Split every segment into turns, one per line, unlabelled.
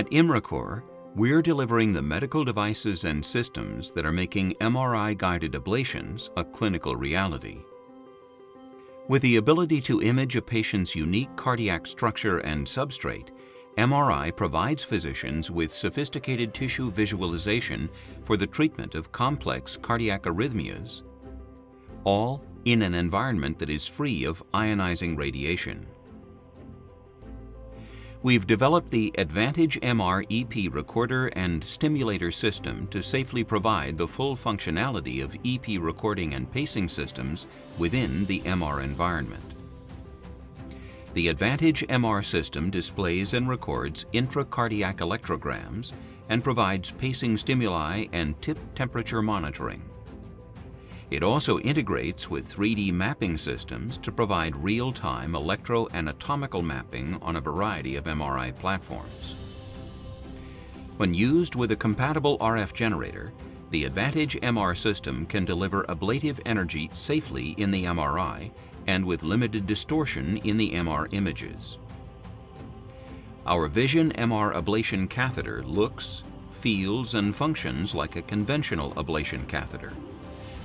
At Imricor, we're delivering the medical devices and systems that are making MRI-guided ablations a clinical reality. With the ability to image a patient's unique cardiac structure and substrate, MRI provides physicians with sophisticated tissue visualization for the treatment of complex cardiac arrhythmias, all in an environment that is free of ionizing radiation. We've developed the Advantage MR EP recorder and stimulator system to safely provide the full functionality of EP recording and pacing systems within the MR environment. The Advantage MR system displays and records intracardiac electrograms and provides pacing stimuli and tip temperature monitoring. It also integrates with 3D mapping systems to provide real-time electroanatomical mapping on a variety of MRI platforms. When used with a compatible RF generator, the Advantage MR system can deliver ablative energy safely in the MRI and with limited distortion in the MR images. Our Vision MR ablation catheter looks, feels, and functions like a conventional ablation catheter.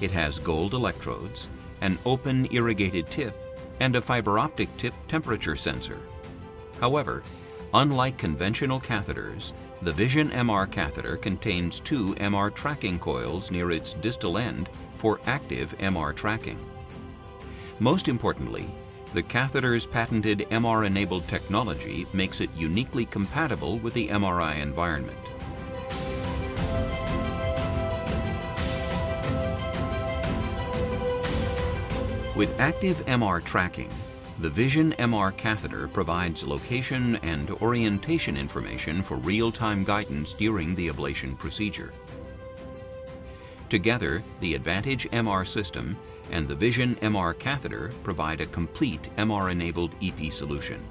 It has gold electrodes, an open irrigated tip, and a fiber optic tip temperature sensor. However, unlike conventional catheters, the Vision MR catheter contains two MR tracking coils near its distal end for active MR tracking. Most importantly, the catheter's patented MR-enabled technology makes it uniquely compatible with the MRI environment. With active MR tracking, the Vision MR catheter provides location and orientation information for real-time guidance during the ablation procedure. Together, the Advantage MR system and the Vision MR catheter provide a complete MR-enabled EP solution.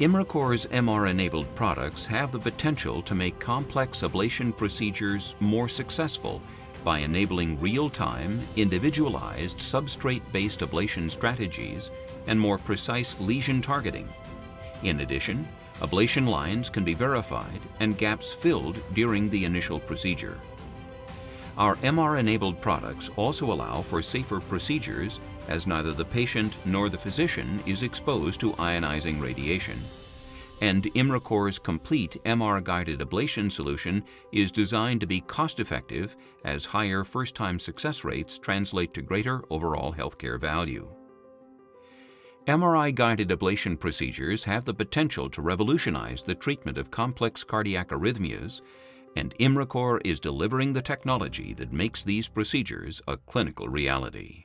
Imricor's MR-enabled products have the potential to make complex ablation procedures more successful by enabling real-time, individualized substrate-based ablation strategies and more precise lesion targeting. In addition, ablation lines can be verified and gaps filled during the initial procedure. Our MR-enabled products also allow for safer procedures as neither the patient nor the physician is exposed to ionizing radiation and Imricor's complete MR-guided ablation solution is designed to be cost-effective as higher first-time success rates translate to greater overall healthcare value. MRI-guided ablation procedures have the potential to revolutionize the treatment of complex cardiac arrhythmias, and Imricor is delivering the technology that makes these procedures a clinical reality.